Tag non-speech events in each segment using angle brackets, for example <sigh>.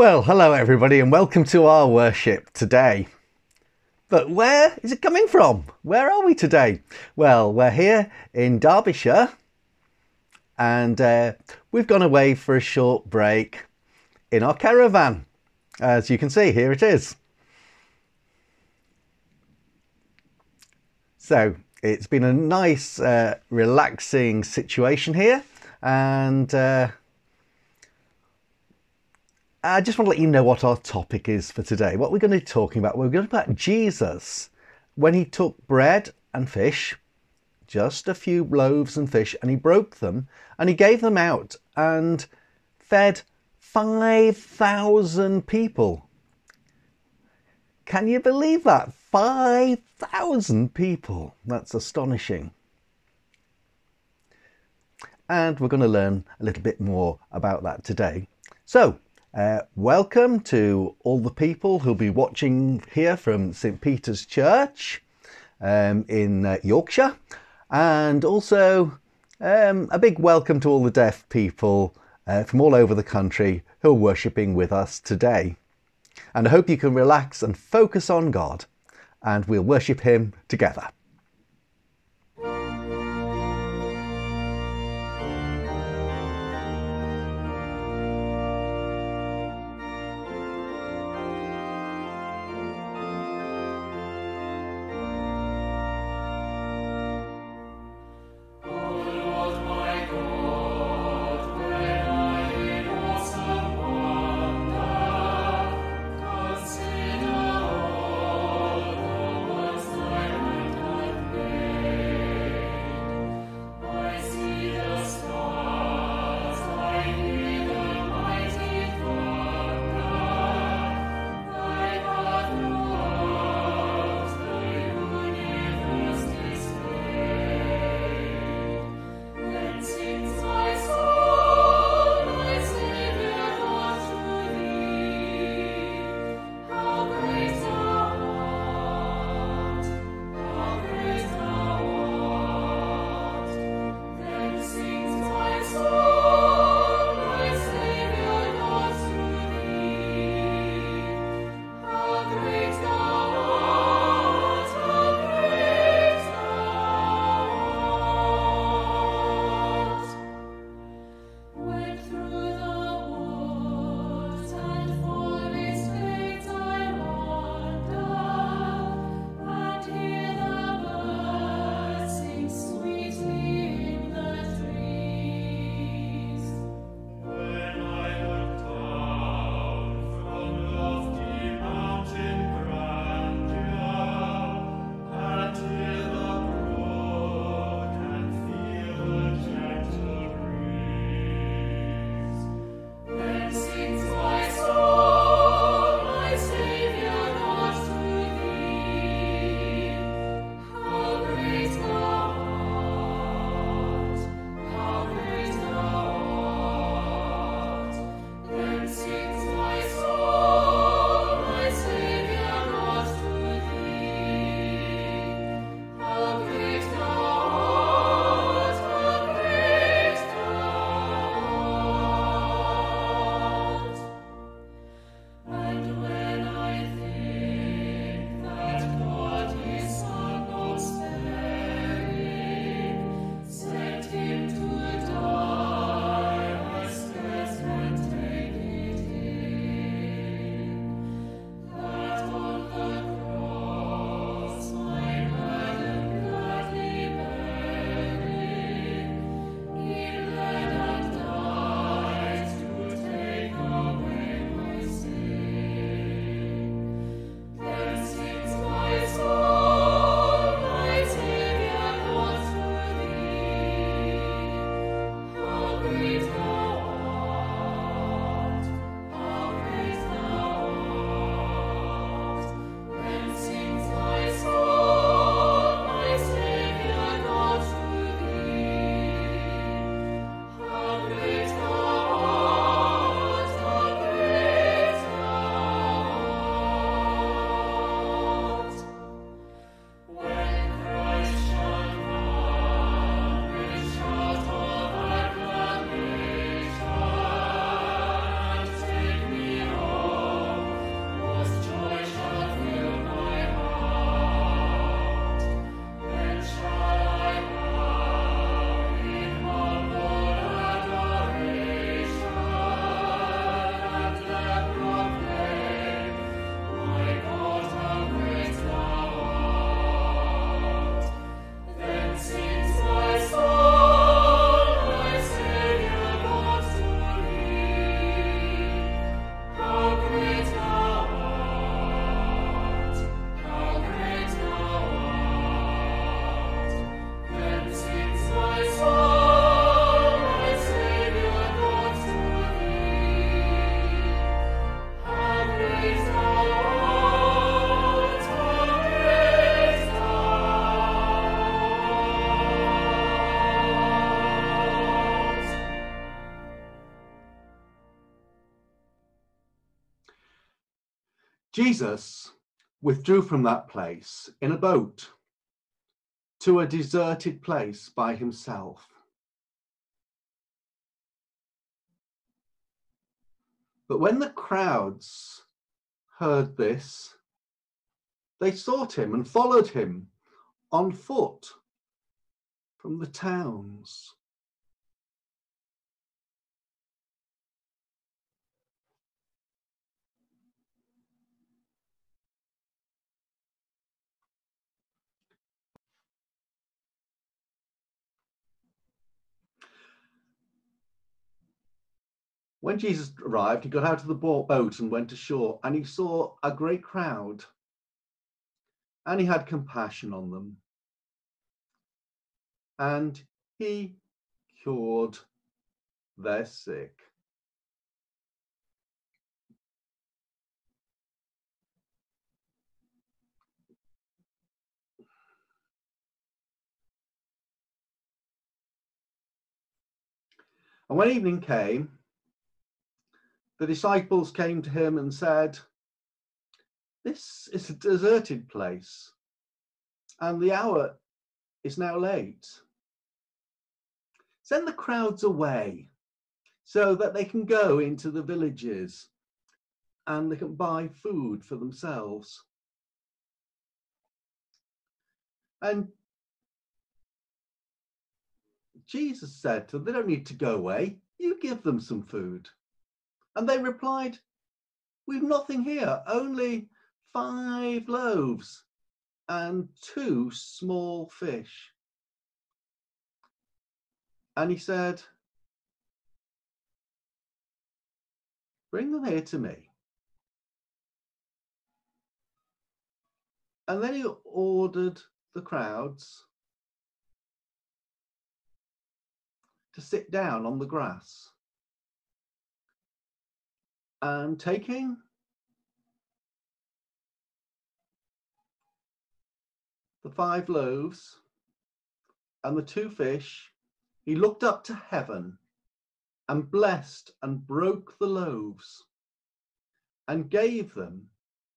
Well, hello everybody, and welcome to our worship today. But where is it coming from? Where are we today? Well, we're here in Derbyshire, and uh, we've gone away for a short break in our caravan. As you can see, here it is. So it's been a nice, uh, relaxing situation here, and uh, I just want to let you know what our topic is for today. What we're going to be talking about, we're going to talk about Jesus when he took bread and fish, just a few loaves and fish, and he broke them and he gave them out and fed 5,000 people. Can you believe that? 5,000 people. That's astonishing. And we're going to learn a little bit more about that today. So, uh, welcome to all the people who'll be watching here from St. Peter's Church um, in uh, Yorkshire. And also um, a big welcome to all the deaf people uh, from all over the country who are worshipping with us today. And I hope you can relax and focus on God, and we'll worship Him together. Jesus withdrew from that place in a boat to a deserted place by himself. But when the crowds heard this, they sought him and followed him on foot from the towns. When Jesus arrived, he got out of the boat and went ashore, and he saw a great crowd, and he had compassion on them. And he cured their sick. And when evening came, the disciples came to him and said, This is a deserted place, and the hour is now late. Send the crowds away so that they can go into the villages and they can buy food for themselves. And Jesus said to them, They don't need to go away, you give them some food. And they replied, We've nothing here, only five loaves and two small fish. And he said, Bring them here to me. And then he ordered the crowds to sit down on the grass and taking the five loaves and the two fish, he looked up to heaven and blessed and broke the loaves and gave them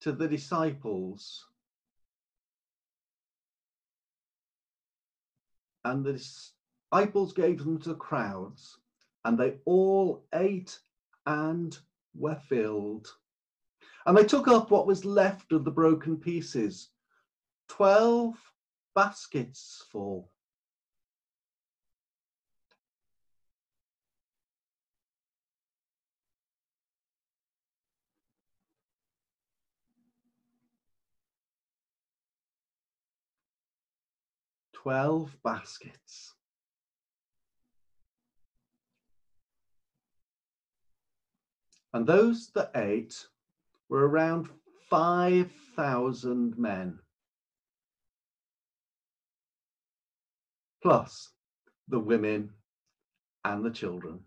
to the disciples. And the disciples gave them to the crowds, and they all ate and were filled. And they took up what was left of the broken pieces, 12 baskets full. Twelve baskets. And those that ate were around 5,000 men, plus the women and the children.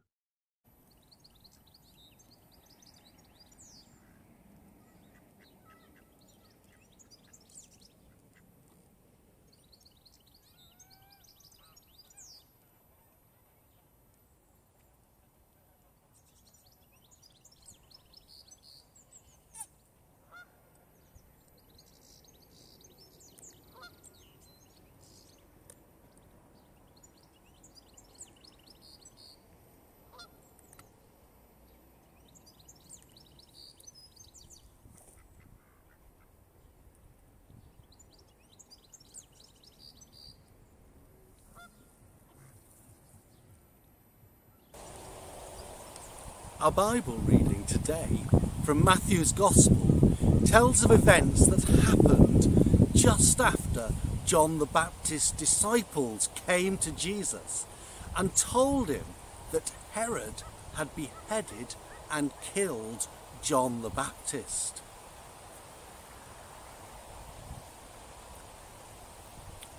Our Bible reading today from Matthew's Gospel tells of events that happened just after John the Baptist's disciples came to Jesus and told him that Herod had beheaded and killed John the Baptist.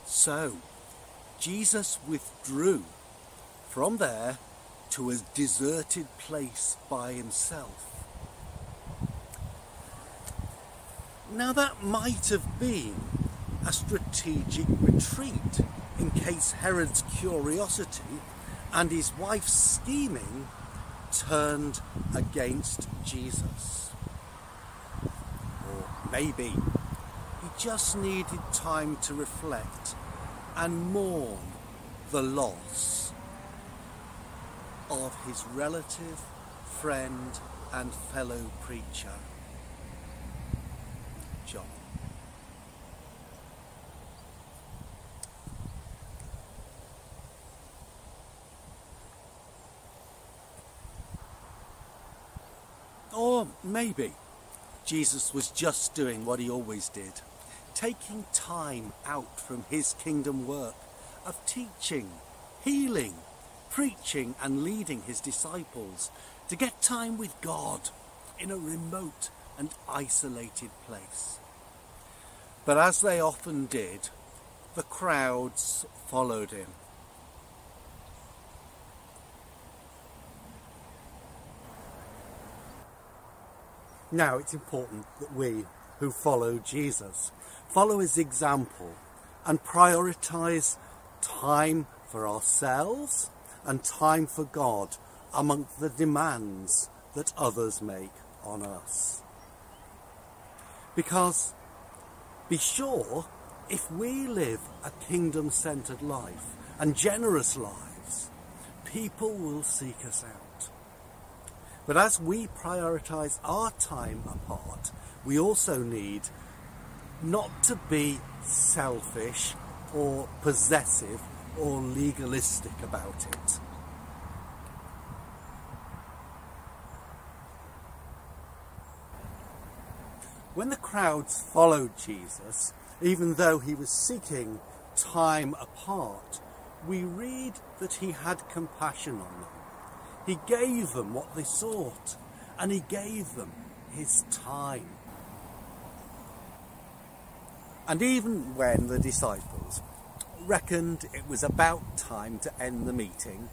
So, Jesus withdrew from there to a deserted place by himself. Now, that might have been a strategic retreat in case Herod's curiosity and his wife's scheming turned against Jesus. Or maybe he just needed time to reflect and mourn the loss of his relative, friend, and fellow preacher, John. Or maybe Jesus was just doing what he always did, taking time out from his kingdom work of teaching, healing, preaching and leading his disciples to get time with God in a remote and isolated place. But as they often did, the crowds followed him. Now it's important that we who follow Jesus follow his example and prioritise time for ourselves and time for God among the demands that others make on us. Because be sure if we live a kingdom centered life and generous lives, people will seek us out. But as we prioritize our time apart, we also need not to be selfish or possessive or legalistic about it. When the crowds followed Jesus, even though he was seeking time apart, we read that he had compassion on them. He gave them what they sought, and he gave them his time. And even when the disciples reckoned it was about time to end the meeting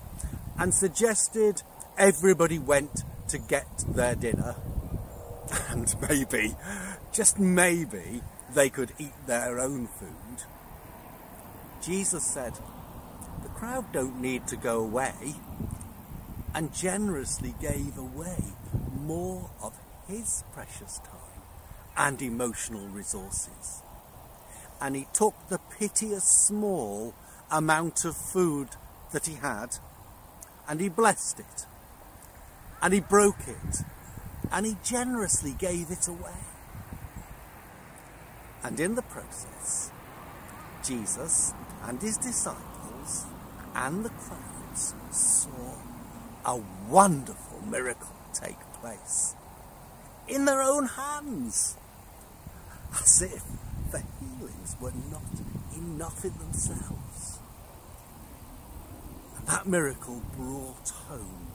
and suggested everybody went to get their dinner, <laughs> and maybe, just maybe, they could eat their own food, Jesus said, the crowd don't need to go away and generously gave away more of his precious time and emotional resources. And he took the piteous small amount of food that he had and he blessed it and he broke it and he generously gave it away. And in the process, Jesus and his disciples and the crowds saw a wonderful miracle take place in their own hands, as if the healings were not enough in themselves. That miracle brought home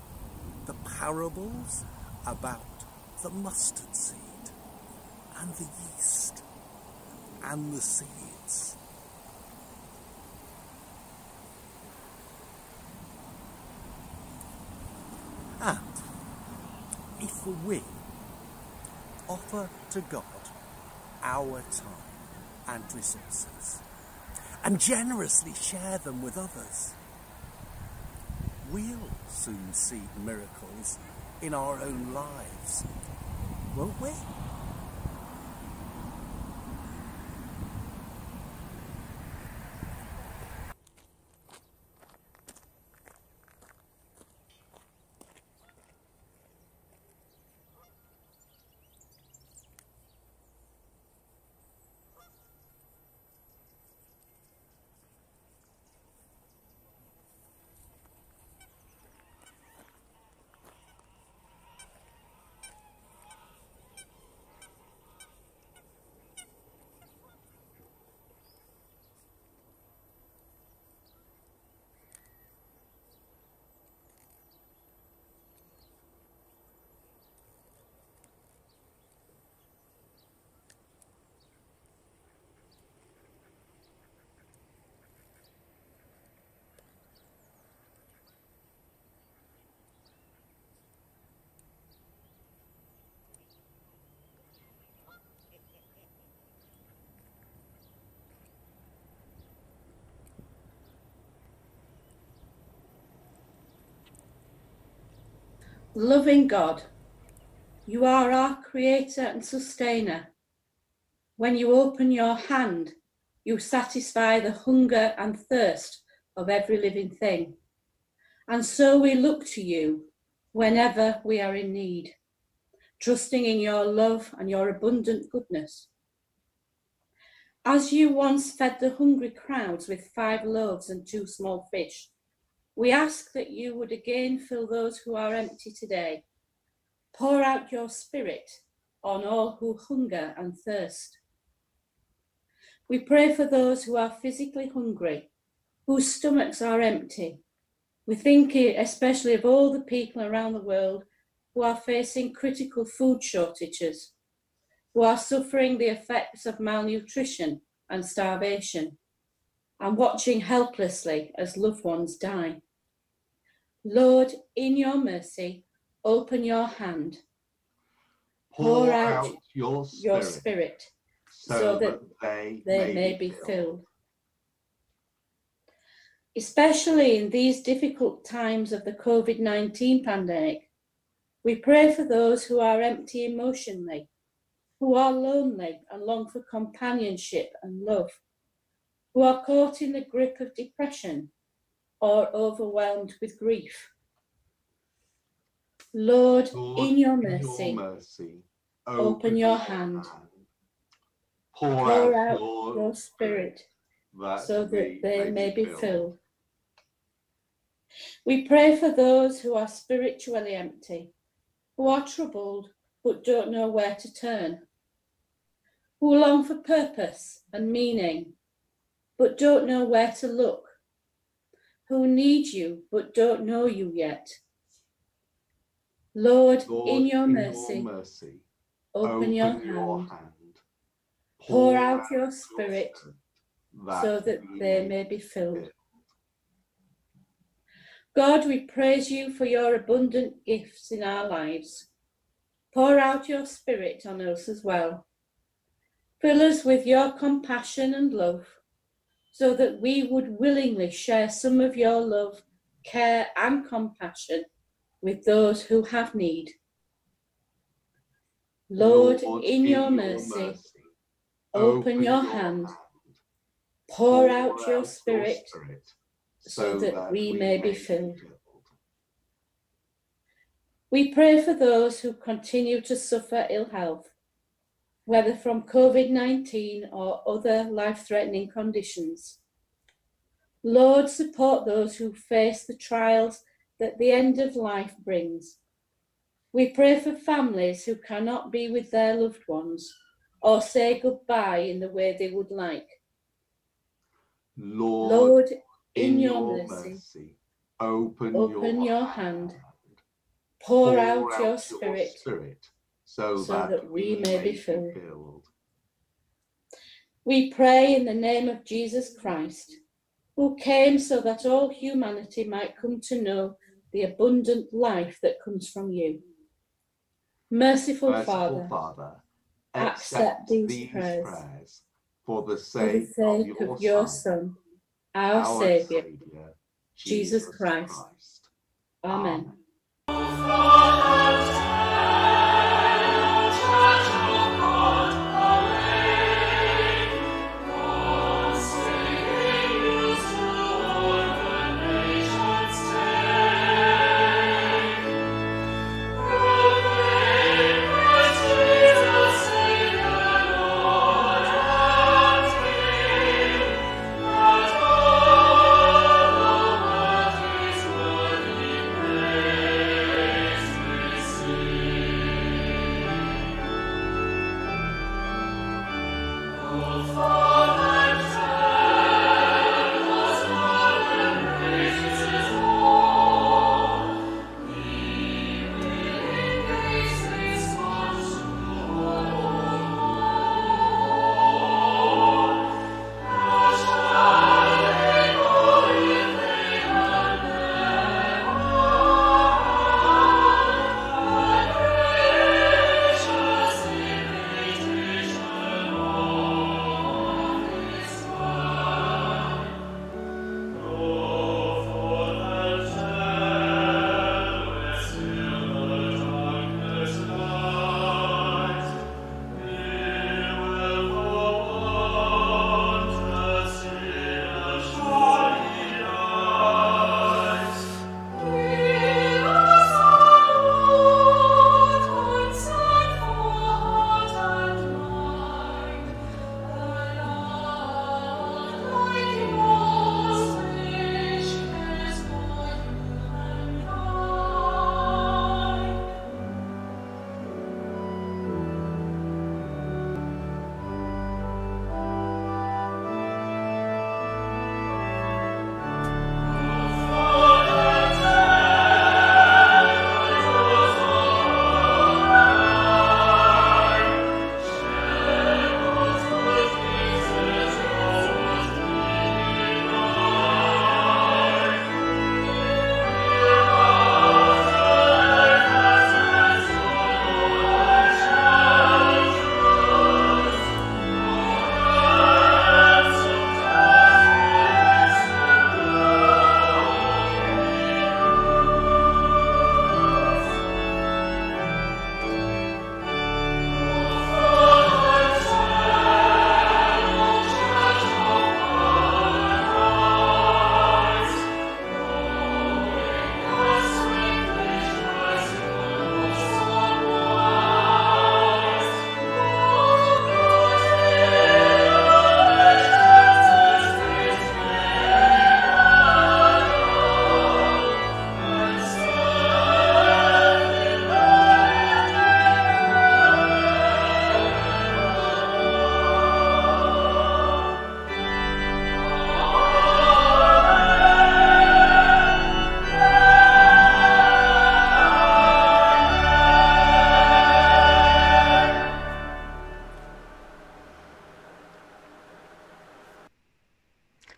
the parables about the mustard seed and the yeast and the seeds. And if we offer to God our time and resources and generously share them with others, we'll soon see miracles in our own lives, won't we? Loving God, you are our creator and sustainer. When you open your hand, you satisfy the hunger and thirst of every living thing. And so we look to you whenever we are in need, trusting in your love and your abundant goodness. As you once fed the hungry crowds with five loaves and two small fish, we ask that you would again fill those who are empty today. Pour out your spirit on all who hunger and thirst. We pray for those who are physically hungry, whose stomachs are empty. We think especially of all the people around the world who are facing critical food shortages, who are suffering the effects of malnutrition and starvation, and watching helplessly as loved ones die. Lord, in your mercy, open your hand, pour, out, your spirit, your spirit so, that, they, they may, may be filled. filled. Especially in these difficult times of the COVID 19 pandemic, we pray for those who are empty emotionally, who are lonely and long for companionship and love, who are caught in the grip of depression or overwhelmed with grief. Lord, Lord in your mercy, in your mercy open, open, your hand, hand. Pour, pour, out, your, your spirit, that so that they may be filled. filled. We pray for those who are spiritually empty, who are troubled but don't know where to turn, who long for purpose and meaning but don't know where to look who need you but don't know you yet. Lord, Lord in, your, mercy, mercy, open, open your, hand, your hand, pour out your spirit, that so that they may be filled. God, we praise you for your abundant gifts in our lives. Pour out your spirit on us as well. Fill us with your compassion and love so that we would willingly share some of your love, care, and compassion with those who have need. Lord, Lord in, your, your mercy, mercy, open your hand, pour, pour out, out your spirit, spirit so, that, that we, we may be filled. filled. We pray for those who continue to suffer ill health whether from COVID 19 or other life threatening conditions. Lord, support those who face the trials that the end of life brings. We pray for families who cannot be with their loved ones or say goodbye in the way they would like. Lord, Lord in, in your, mercy, mercy, open, open your, your hand, pour, pour out, out, your spirit, your spirit so, so that, that, we may be filled. filled. We pray in the name of Jesus Christ, who came so that all humanity might come to know the abundant life that comes from you. Merciful, Merciful Father, Father, accept, these, these prayers, prayers, for the sake, for the sake of, your, of your Son, Son our, our Saviour, Savior, Jesus, Christ. Christ. Amen. Amen.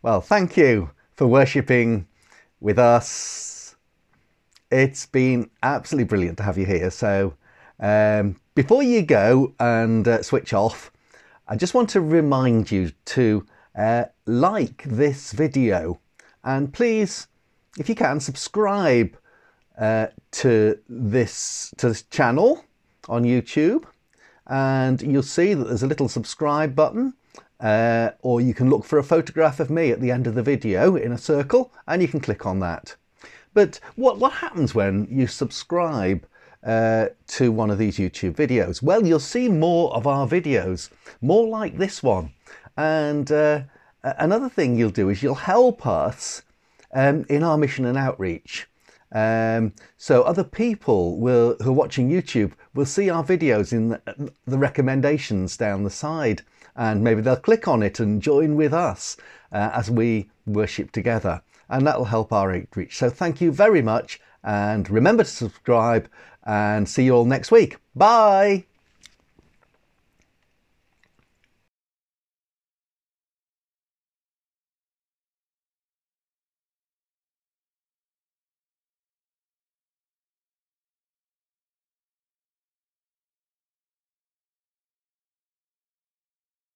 Well, thank you for worshipping with us. It's been absolutely brilliant to have you here. So, um, before you go and uh, switch off, I just want to remind you to uh, like this video and please, if you can, subscribe uh, to this to this channel on YouTube, and you'll see that there's a little subscribe button. Uh, or you can look for a photograph of me at the end of the video in a circle and you can click on that. But what, what happens when you subscribe uh, to one of these YouTube videos? Well, you'll see more of our videos, more like this one. And uh, another thing you'll do is you'll help us um, in our mission and outreach. Um, so other people will, who are watching YouTube will see our videos in the, the, recommendations down the side and maybe they'll click on it and join with us uh, as we worship together and that will help our outreach. So thank you very much and remember to subscribe and see you all next week. Bye!